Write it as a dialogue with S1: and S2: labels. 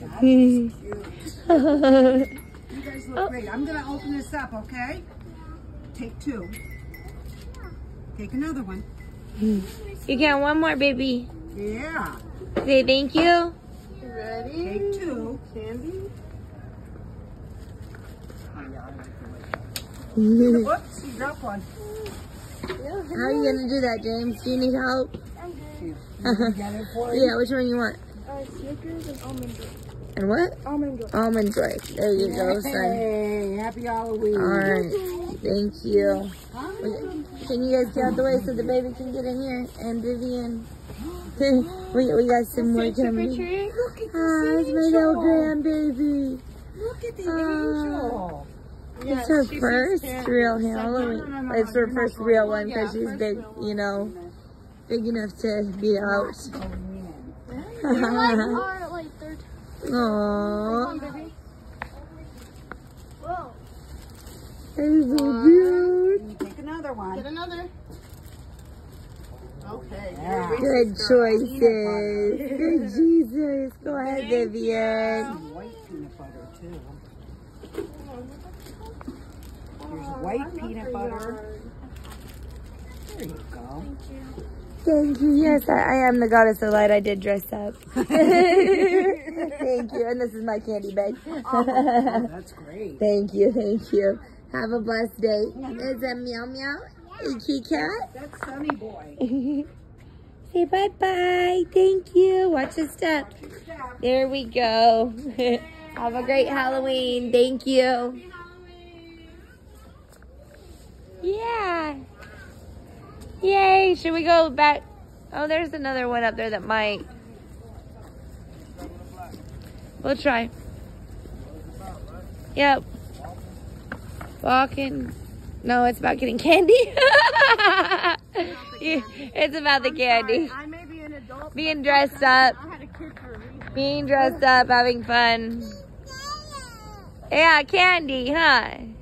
S1: Mm. you
S2: Oh.
S1: guys look great. I'm gonna open this up, okay? Take two. Take another one.
S2: You got one more, baby.
S1: Yeah.
S2: Say thank you.
S3: you Ready?
S1: Take two.
S3: Candy?
S1: Whoops, you dropped one.
S2: How are you gonna do that, James? Do you need help?
S1: You wanna get it?
S2: Yeah, which one you want?
S3: Uh, Snickers and almond joy.
S2: And what?
S3: Almond joy.
S2: Almond joy. There you go, son.
S1: Hey, happy Halloween.
S2: All right. Thank you. Can you guys get out the way so the baby can get in here? And Vivian. we, we got some more coming.
S1: Look at
S2: Ah,
S1: this
S2: it's my little grandbaby.
S1: Look at the
S2: Ah.
S1: angel.
S2: It's her first real Halloween. It's her first real one because she's big, you know, big enough to be out.
S3: They're are like third.
S2: Aww.
S3: baby. Whoa.
S2: It's so cute.
S1: Take another one.
S3: Get another. Okay.
S1: Yeah.
S2: Good choices. Good Jesus. Go ahead, Vivian.
S1: White peanut butter too. There's white peanut butter. There you go.
S2: Thank you. Yes, I, I am the goddess of light. I did dress up. Thank you. And this is my candy bag.
S1: Oh, that's great.
S2: thank you. Thank you. Have a blessed day. Is that meow meow? A kitty cat?
S1: That's Sunny Boy.
S2: Say bye bye. Thank you. Watch your step. There we go. Have a great Halloween. Thank you. Yeah. Yay. Should we go back? Oh, there's another one up there that might. We'll try. Yep. Walking. No, it's about getting candy. It's about the candy.
S3: I may be an adult.
S2: Being dressed up.
S3: I had a kid for a reason.
S2: Being dressed up, having fun. Yeah, candy, huh?